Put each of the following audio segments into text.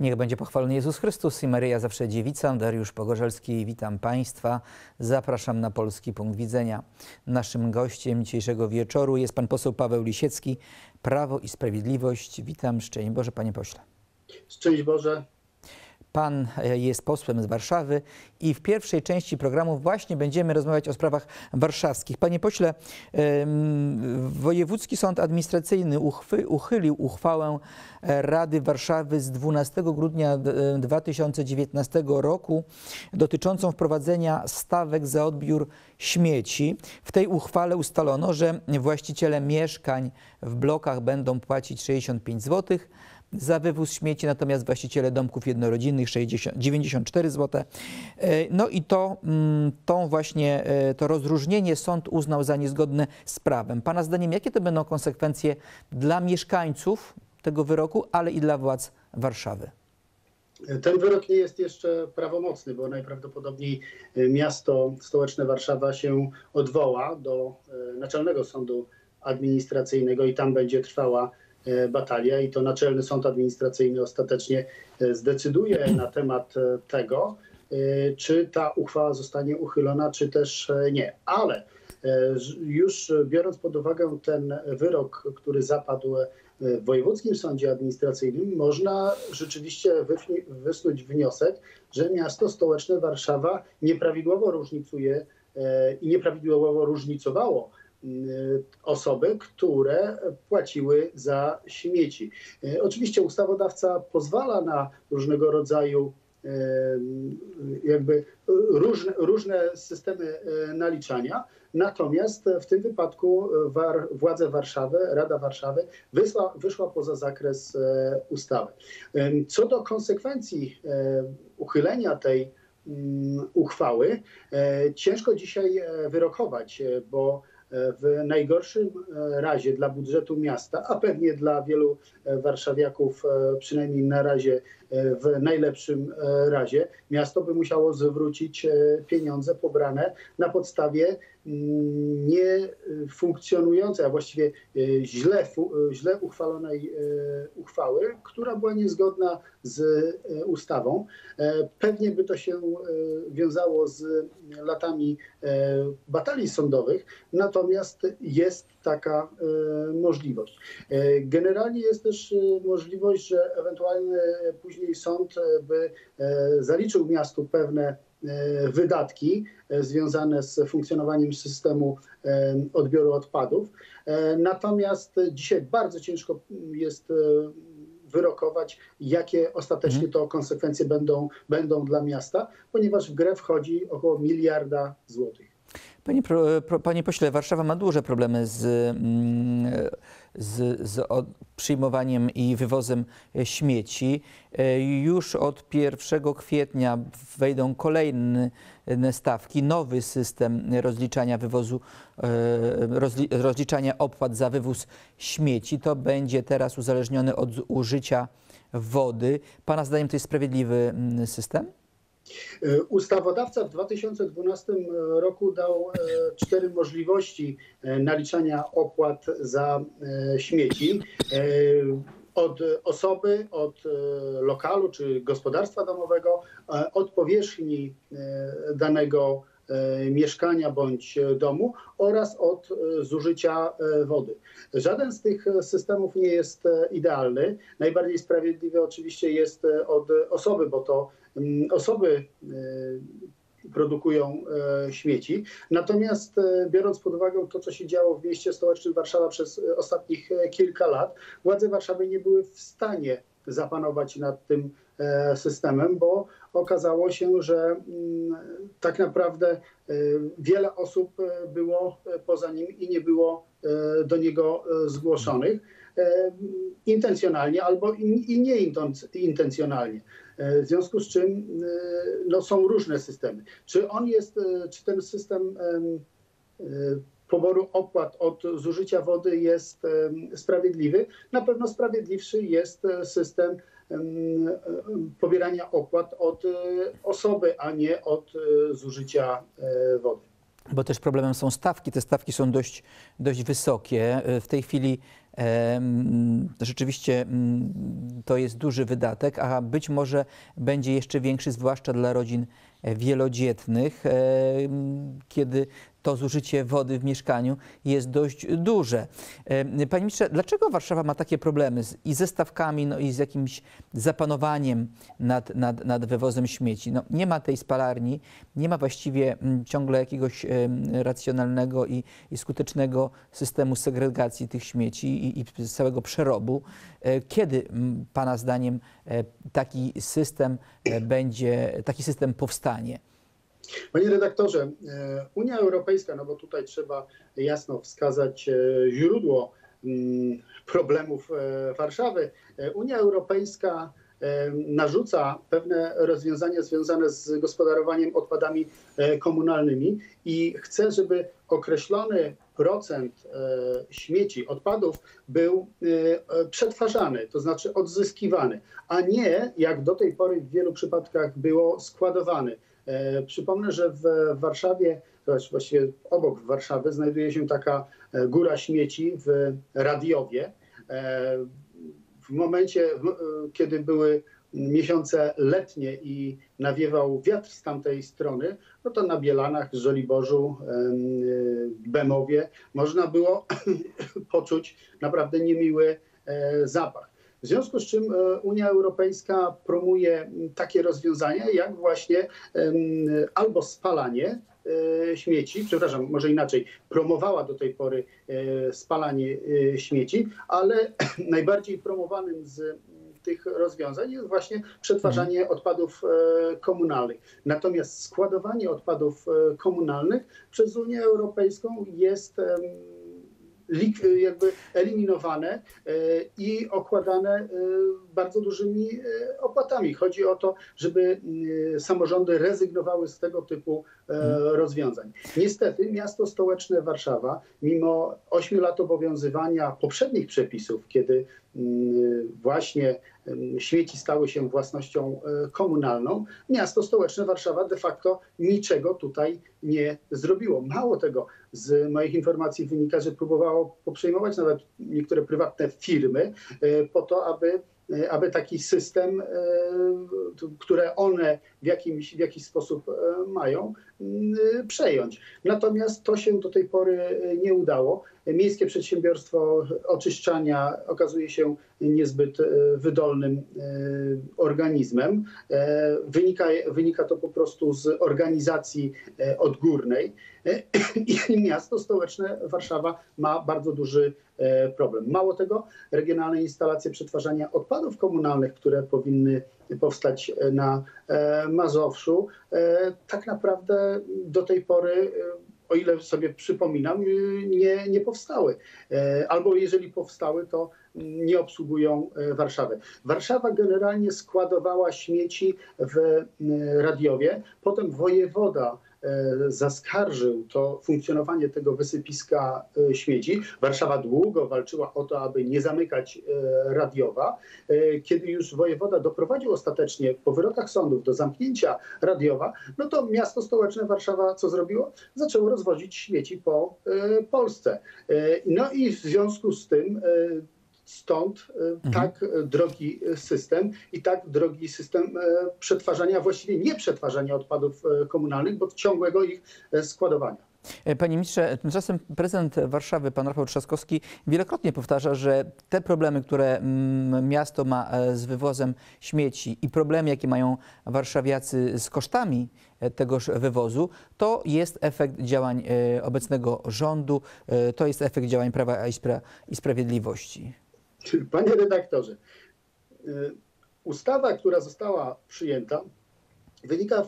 Niech będzie pochwalony Jezus Chrystus i Maryja zawsze dziewica. Dariusz Pogorzelski, witam Państwa. Zapraszam na Polski Punkt Widzenia. Naszym gościem dzisiejszego wieczoru jest pan poseł Paweł Lisiecki, Prawo i Sprawiedliwość. Witam, szczęść Boże, panie pośle. Szczęść Boże. Pan e, jest posłem z Warszawy i w pierwszej części programu właśnie będziemy rozmawiać o sprawach warszawskich. Panie pośle, Wojewódzki Sąd Administracyjny uchylił uchwałę e, Rady Warszawy z 12 grudnia 2019 roku dotyczącą wprowadzenia stawek za odbiór śmieci. W tej uchwale ustalono, że właściciele mieszkań w blokach będą płacić 65 zł, za wywóz śmieci, natomiast właściciele domków jednorodzinnych 60, 94 zł. No i to, mm, tą właśnie, e, to rozróżnienie sąd uznał za niezgodne z prawem. Pana zdaniem, jakie to będą konsekwencje dla mieszkańców tego wyroku, ale i dla władz Warszawy? Ten wyrok nie jest jeszcze prawomocny, bo najprawdopodobniej e, miasto stołeczne Warszawa się odwoła do e, Naczelnego Sądu Administracyjnego i tam będzie trwała batalia i to Naczelny Sąd Administracyjny ostatecznie e, zdecyduje na temat e, tego, czy ta uchwała zostanie uchylona, czy też nie. Ale już biorąc pod uwagę ten wyrok, który zapadł w Wojewódzkim Sądzie Administracyjnym, można rzeczywiście wysnuć wniosek, że miasto stołeczne Warszawa nieprawidłowo różnicuje i nieprawidłowo różnicowało osoby, które płaciły za śmieci. Y, oczywiście ustawodawca pozwala na różnego rodzaju y, jakby różne, różne systemy naliczania, natomiast w tym wypadku war, władze Warszawy, Rada Warszawy wysła, wyszła poza zakres ustawy. Co do konsekwencji uchylenia tej mm, uchwały, ciężko dzisiaj wyrokować, bo w najgorszym e, razie dla budżetu miasta, a pewnie dla wielu e, warszawiaków, e, przynajmniej na razie w najlepszym razie, miasto by musiało zwrócić pieniądze pobrane na podstawie nie funkcjonującej, a właściwie źle, źle uchwalonej uchwały, która była niezgodna z ustawą. Pewnie by to się wiązało z latami batalii sądowych, natomiast jest taka możliwość. Generalnie jest też możliwość, że ewentualnie później sąd by zaliczył miastu pewne E, wydatki e, związane z funkcjonowaniem systemu e, odbioru odpadów. Natomiast dzisiaj bardzo ciężko jest wyrokować, jakie ostatecznie mhm. to konsekwencje będą, będą dla miasta, ponieważ w grę wchodzi około miliarda złotych. Panie, panie pośle, Warszawa ma duże problemy z, mm, z, z przyjmowaniem i wywozem śmieci. E, już od 1 kwietnia wejdą kolejne stawki, nowy system rozliczania wywozu, e, rozliczania opłat za wywóz śmieci. To będzie teraz uzależnione od użycia wody. Pana zdaniem to jest sprawiedliwy mm, system? E, ustawodawca w 2012 roku dał e, cztery możliwości e, naliczania opłat za śmieci. Od osoby, od lokalu czy gospodarstwa domowego, od powierzchni danego mieszkania bądź domu oraz od zużycia wody. Żaden z tych systemów nie jest idealny. Najbardziej sprawiedliwy oczywiście jest od osoby, bo to Mm, osoby e, produkują e, śmieci. Natomiast e, biorąc pod uwagę to, co się działo w mieście stołecznym Warszawa przez ostatnich kilka lat, władze Warszawy nie były w stanie zapanować nad tym systemem, bo okazało się, że mm, tak naprawdę wiele osób było poza nim i nie było do niego zgłoszonych intencjonalnie albo i nieintencjonalnie. E, w związku z czym e, no, są różne systemy. Czy on jest, e, czy ten system poboru opłat od zużycia wody jest sprawiedliwy? Na pewno sprawiedliwszy jest system pobierania opłat od osoby, a nie od zużycia wody. bo też problemem są stawki. Te stawki są dość, dość wysokie. W tej chwili rzeczywiście to jest duży wydatek, a być może będzie jeszcze większy, zwłaszcza dla rodzin e, wielodzietnych, kiedy to zużycie wody w mieszkaniu jest dość duże. E, Panie ministrze, dlaczego Warszawa ma takie problemy z, i ze stawkami, no i z jakimś zapanowaniem nad, nad, nad wywozem śmieci? No, nie ma tej spalarni, nie ma właściwie mm, ciągle jakiegoś racjonalnego i, i skutecznego systemu segregacji tych śmieci i, i całego przerobu. E, Kiedy Pana zdaniem e, taki system będzie, taki system powstanie? Panie redaktorze, e, Unia Europejska, no bo tutaj trzeba jasno wskazać e, źródło mm, problemów e, Warszawy. Unia Europejska narzuca pewne rozwiązania związane z gospodarowaniem odpadami komunalnymi i chce, żeby określony procent śmieci, odpadów był przetwarzany, to znaczy odzyskiwany, a nie jak do tej pory w wielu przypadkach było składowany. E, Przypomnę, że w Warszawie, właściwie obok Warszawy, znajduje się taka e, góra śmieci w Radiowie. E, W momencie, kiedy były miesiące letnie i nawiewał wiatr z tamtej strony, no to na Bielanach, Żoliborzu, em, Bemowie można było poczuć naprawdę niemiły zapach. W związku z czym e, Unia Europejska promuje takie rozwiązania, jak właśnie albo spalanie e, śmieci, przepraszam, może inaczej, promowała do tej pory e, spalanie śmieci, ale najbardziej promowanym z tych rozwiązań jest właśnie przetwarzanie odpadów e, komunalnych. Natomiast składowanie odpadów komunalnych przez Unię Europejską jest jakby eliminowane e, i okładane e, bardzo dużymi e, opłatami. Chodzi o to, żeby samorządy rezygnowały z tego typu e, rozwiązań. Niestety miasto stołeczne Warszawa, mimo 8 lat obowiązywania poprzednich przepisów, kiedy mm, właśnie śmieci stały się własnością e, komunalną, miasto stołeczne Warszawa de facto niczego tutaj nie zrobiło. Mało tego, z moich informacji wynika, że próbowało poprzejmować nawet niektóre prywatne firmy e, po to, aby e, aby taki system, które one w jakimś, w jakiś sposób e, mają, m, przejąć. Natomiast to się do tej pory e, nie udało. Miejskie przedsiębiorstwo oczyszczania okazuje się niezbyt e, wydolnym organizmem. Wynika, wynika to po prostu z organizacji odgórnej i miasto stołeczne Warszawa ma bardzo duży problem. Mało tego, regionalne instalacje przetwarzania odpadów komunalnych, które powinny powstać na e, Mazowszu, e, tak naprawdę do tej pory, e, o ile sobie przypominam, nie, nie powstały. E, Albo jeżeli powstały, to nie obsługują e, Warszawy. Warszawa generalnie składowała śmieci w e, Radiowie, potem wojewoda e, zaskarżył to funkcjonowanie tego wysypiska e, śmieci. Warszawa długo walczyła o to, aby nie zamykać e, Radiowa. E, Kiedy już wojewoda doprowadził ostatecznie po wyrokach sądów do zamknięcia Radiowa, no to miasto stołeczne Warszawa co zrobiło? Zaczęło rozwozić śmieci po e, Polsce. E, No i w związku z tym e, Stąd e, tak e, drogi system i tak drogi system e, przetwarzania, właściwie nie przetwarzania odpadów komunalnych, bo ciągłego ich składowania. E, Panie ministrze, tymczasem prezydent Warszawy, pan Rafał Trzaskowski, wielokrotnie powtarza, że te problemy, które mm, miasto ma e, z wywozem śmieci i problemy, jakie mają warszawiacy z kosztami e, tegoż wywozu, to jest efekt działań obecnego rządu, to jest efekt działań Prawa i Sprawiedliwości. Panie redaktorze, y, ustawa, która została przyjęta, wynika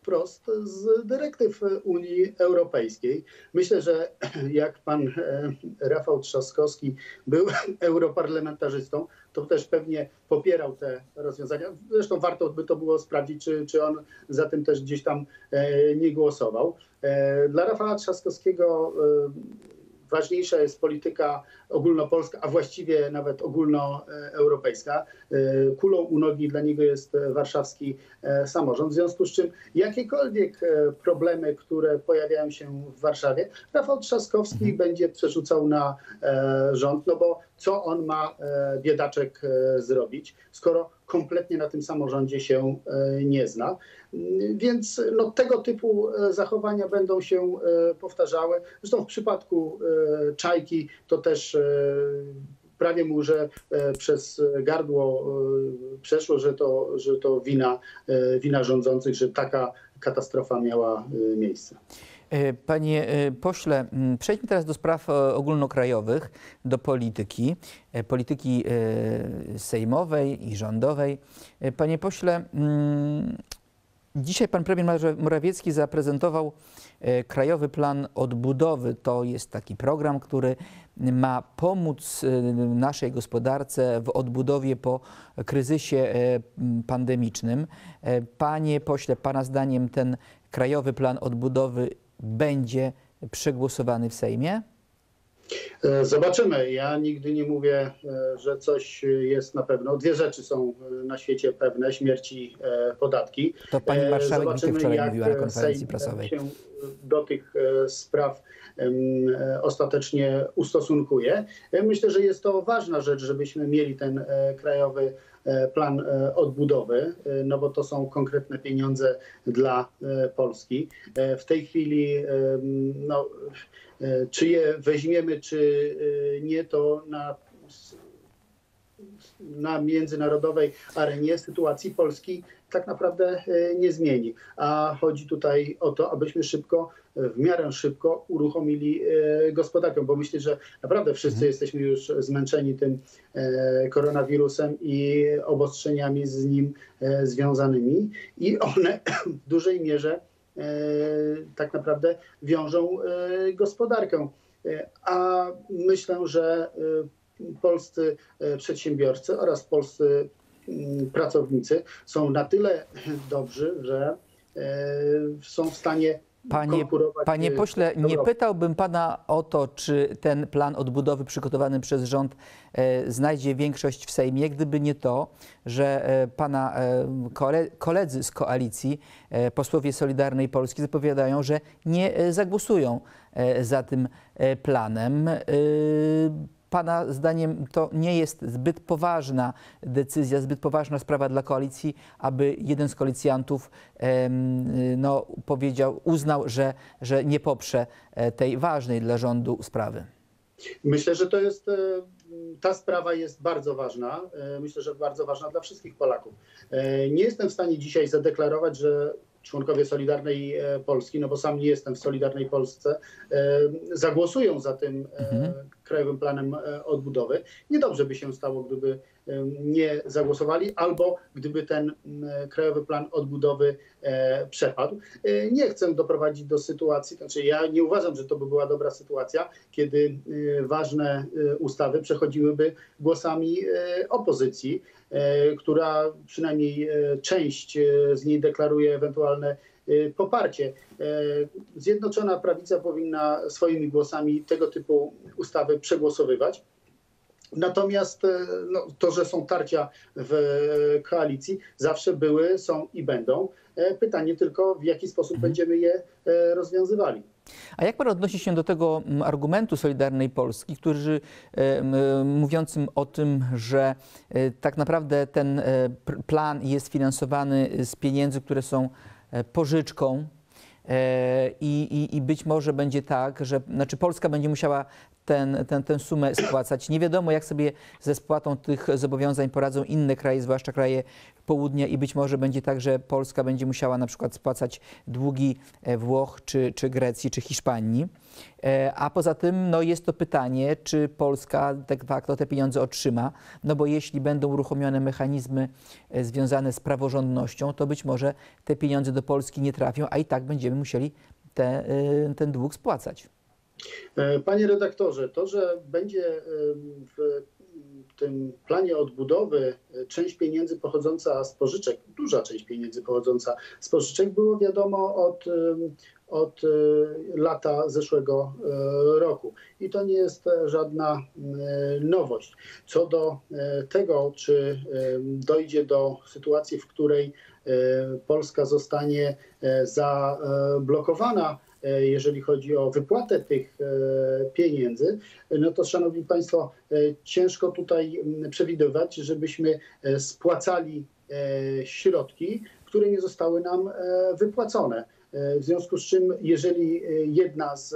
wprost z dyrektyw Unii Europejskiej. Myślę, że jak pan e, Rafał Trzaskowski był europarlamentarzystą, to też pewnie popierał te rozwiązania. Zresztą warto by to było sprawdzić, czy, czy on za tym też gdzieś tam e, nie głosował. E, Dla Rafała Trzaskowskiego e, ważniejsza jest polityka ogólnopolska, a właściwie nawet ogólnoeuropejska. E, Kulą u nogi dla niego jest warszawski e, samorząd, w związku z czym jakiekolwiek e, problemy, które pojawiają się w Warszawie, Rafał Trzaskowski będzie przerzucał na rząd, no bo co on ma e, biedaczek e, zrobić, skoro kompletnie na tym samorządzie się e, nie zna. Mm, Więc no, tego typu zachowania będą się powtarzały. Zresztą w przypadku Czajki to też prawie mu, że przez gardło przeszło, że to, że to wina, wina rządzących, że taka katastrofa miała miejsce. E, Panie e, pośle, m, przejdźmy teraz do spraw e, ogólnokrajowych, do polityki, polityki sejmowej i rządowej. Panie pośle, mm, dzisiaj pan premier Morawiecki zaprezentował Krajowy Plan Odbudowy. To jest taki program, który ma pomóc naszej gospodarce w odbudowie po kryzysie pandemicznym. Panie pośle, pana zdaniem ten Krajowy Plan Odbudowy będzie przegłosowany w Sejmie? E, Zobaczymy. Ja nigdy nie mówię, e, że coś jest na pewno. Dwie rzeczy są e, na świecie pewne: śmierć i podatki. To pani marszałek Zobaczymy, wczoraj jak, mówiła na konferencji Sejm prasowej. się do tych spraw ostatecznie ustosunkuje. E, Myślę, że jest to ważna rzecz, żebyśmy mieli ten e, krajowy e, plan e, odbudowy, e, no bo to są konkretne pieniądze dla e, Polski. E, W tej chwili no, e, czy je weźmiemy, czy e, nie, to na na międzynarodowej arenie sytuacji Polski tak naprawdę e, nie zmieni. A chodzi tutaj o to, abyśmy szybko, e, w miarę szybko uruchomili e, gospodarkę, bo myślę, że naprawdę wszyscy jesteśmy już zmęczeni tym koronawirusem i obostrzeniami z nim związanymi i one w dużej mierze tak naprawdę wiążą gospodarkę. A myślę, że polscy e, przedsiębiorcy oraz polscy mm, pracownicy są na tyle dobrzy, że e, są w stanie Panie, konkurować. panie e, pośle, nie pytałbym pana o to, czy ten plan odbudowy przygotowany przez rząd e, znajdzie większość w Sejmie, gdyby nie to, że e, pana e, kole, koledzy z koalicji, posłowie Solidarnej Polski zapowiadają, że nie zagłosują za tym planem. Pana zdaniem to nie jest zbyt poważna decyzja, zbyt poważna sprawa dla koalicji, aby jeden z koalicjantów no, powiedział, uznał, że, że nie poprze e, tej ważnej dla rządu sprawy. Myślę, że to jest, e, ta sprawa jest bardzo ważna. E, Myślę, że bardzo ważna dla wszystkich Polaków. Nie jestem w stanie dzisiaj zadeklarować, że członkowie Solidarnej Polski, no bo sam nie jestem w Solidarnej Polsce, zagłosują za tym Mhm. Krajowym Planem e, Odbudowy. Niedobrze by się stało, gdyby e, nie zagłosowali, albo gdyby ten Krajowy Plan Odbudowy e, przepadł. Nie chcę doprowadzić do sytuacji, znaczy ja nie uważam, że to by była dobra sytuacja, kiedy ważne ustawy przechodziłyby głosami opozycji, która przynajmniej część z niej deklaruje ewentualne poparcie. E, Zjednoczona Prawica powinna swoimi głosami tego typu ustawy przegłosowywać. Natomiast e, no, to, że są tarcia w koalicji, zawsze były, są i będą. Pytanie tylko, w jaki sposób będziemy je rozwiązywali. A jak pan odnosi się do tego mm, argumentu Solidarnej Polski, którzy mówiącym o tym, że tak naprawdę ten plan jest finansowany z pieniędzy, które są pożyczką e, i, i, i być może będzie tak, że znaczy Polska będzie musiała ten, ten, tę sumę spłacać. Nie wiadomo, jak sobie ze spłatą tych zobowiązań poradzą inne kraje, zwłaszcza kraje południa i być może będzie tak, że Polska będzie musiała na przykład spłacać długi e, Włoch, czy, czy Grecji, czy Hiszpanii. E, A poza tym no jest to pytanie, czy Polska de facto te pieniądze otrzyma, no bo jeśli będą uruchomione mechanizmy e, związane z praworządnością, to być może te pieniądze do Polski nie trafią, a i tak będziemy musieli te, ten dług spłacać. E, Panie redaktorze, to, że będzie e, w tym planie odbudowy e, część pieniędzy pochodząca z pożyczek, duża część pieniędzy pochodząca z pożyczek było wiadomo od, od lata zeszłego roku. I to nie jest żadna nowość. Co do tego, czy dojdzie do sytuacji, w której Polska zostanie zablokowana, jeżeli chodzi o wypłatę tych e, pieniędzy, no to szanowni państwo, e, ciężko tutaj m, przewidywać, żebyśmy e, spłacali e, środki, które nie zostały nam e, wypłacone. E, W związku z czym, jeżeli e, jedna z,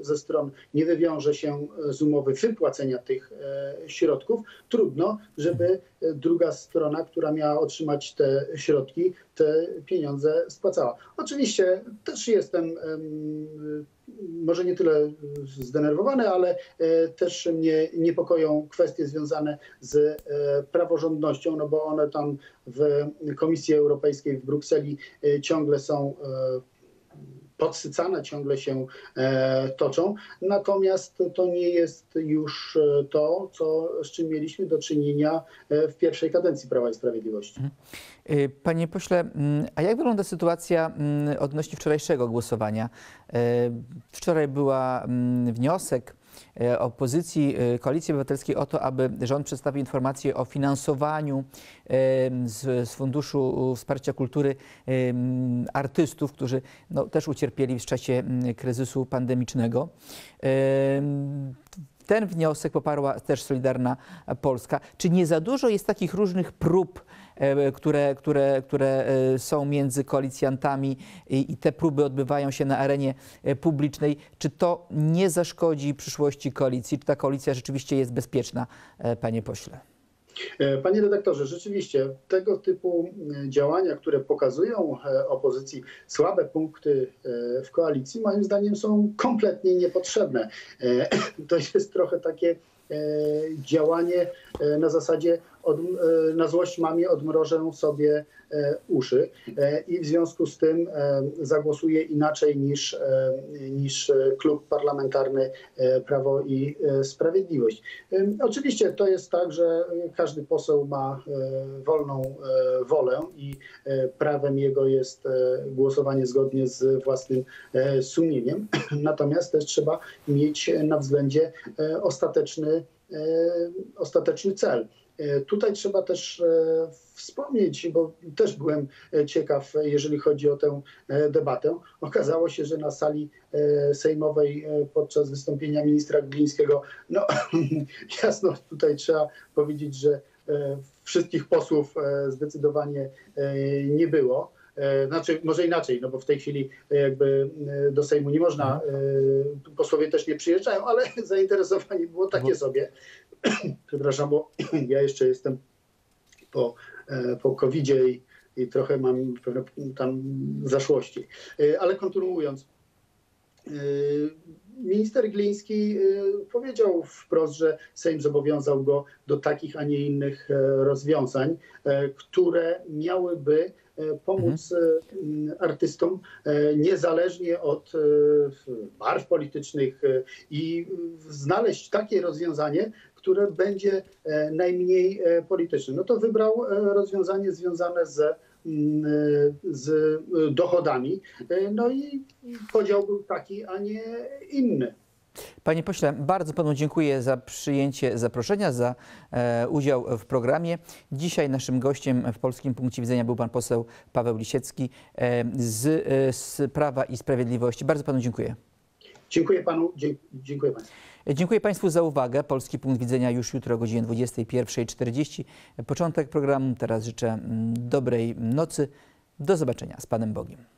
ze stron nie wywiąże się z umowy wypłacenia tych e, środków, trudno, żeby e, druga strona, która miała otrzymać te środki, te pieniądze spłacała. Oczywiście też jestem em, może nie tyle zdenerwowany, ale e, też mnie niepokoją kwestie związane z e, praworządnością, no bo one tam w Komisji Europejskiej w Brukseli e, ciągle są podsycane, ciągle się e, toczą. Natomiast to nie jest już e, to, co, z czym mieliśmy do czynienia e, w pierwszej kadencji Prawa i Sprawiedliwości. Y, Panie pośle, mm, a jak wygląda sytuacja mm, odnośnie wczorajszego głosowania? Wczoraj była mm, wniosek opozycji y, Koalicji Obywatelskiej o to, aby rząd przedstawił informację o finansowaniu y, z, z Funduszu Wsparcia Kultury artystów, którzy no, też ucierpieli w czasie kryzysu pandemicznego. Ten wniosek poparła też Solidarna Polska. Czy nie za dużo jest takich różnych prób, e, które, które, które e, są między koalicjantami i, te próby odbywają się na arenie e, publicznej? Czy to nie zaszkodzi przyszłości koalicji? Czy ta koalicja rzeczywiście jest bezpieczna, e, panie pośle? E, Panie redaktorze, rzeczywiście tego typu e, działania, które pokazują e, opozycji słabe punkty e, w koalicji, moim zdaniem są kompletnie niepotrzebne. E, To jest trochę takie e, działanie e, na zasadzie od, e, na złość mamie odmrożę sobie e, uszy E, i w związku z tym zagłosuję inaczej niż, niż klub parlamentarny Prawo i Sprawiedliwość. Oczywiście to jest tak, że każdy poseł ma wolną wolę i prawem jego jest głosowanie zgodnie z własnym sumieniem. Natomiast też trzeba mieć na względzie ostateczny, ostateczny cel. E, Tutaj trzeba też e, wspomnieć, bo też byłem e, ciekaw, jeżeli chodzi o tę debatę. Okazało się, że na sali sejmowej podczas wystąpienia ministra Glińskiego, no jasno tutaj trzeba powiedzieć, że wszystkich posłów zdecydowanie nie było. Znaczy, może inaczej, no bo w tej chwili jakby do Sejmu nie można, posłowie też nie przyjeżdżają, ale zainteresowanie było takie sobie. Przepraszam, bo ja jeszcze jestem po, e, po COVID-zie i, i trochę mam pewne tam zaszłości. E, Ale kontynuując, e, minister Gliński powiedział wprost, że Sejm zobowiązał go do takich, a nie innych rozwiązań, które miałyby pomóc e, m, artystom niezależnie od barw politycznych i znaleźć takie rozwiązanie, które będzie e, najmniej e, polityczne. No to wybrał e, rozwiązanie związane z, mm, z e, dochodami. No i podział był taki, a nie inny. Panie pośle, bardzo panu dziękuję za przyjęcie zaproszenia, za e, udział w programie. Dzisiaj naszym gościem w Polskim Punkcie Widzenia był pan poseł Paweł Lisiecki e, z, e, z Prawa i Sprawiedliwości. Bardzo panu dziękuję. Dziękuję panu, dziękuję państwu. Dziękuję Państwu za uwagę. Polski punkt widzenia już jutro o godzinie 21.40. Początek programu. Teraz życzę mm, dobrej nocy. Do zobaczenia z Panem Bogiem.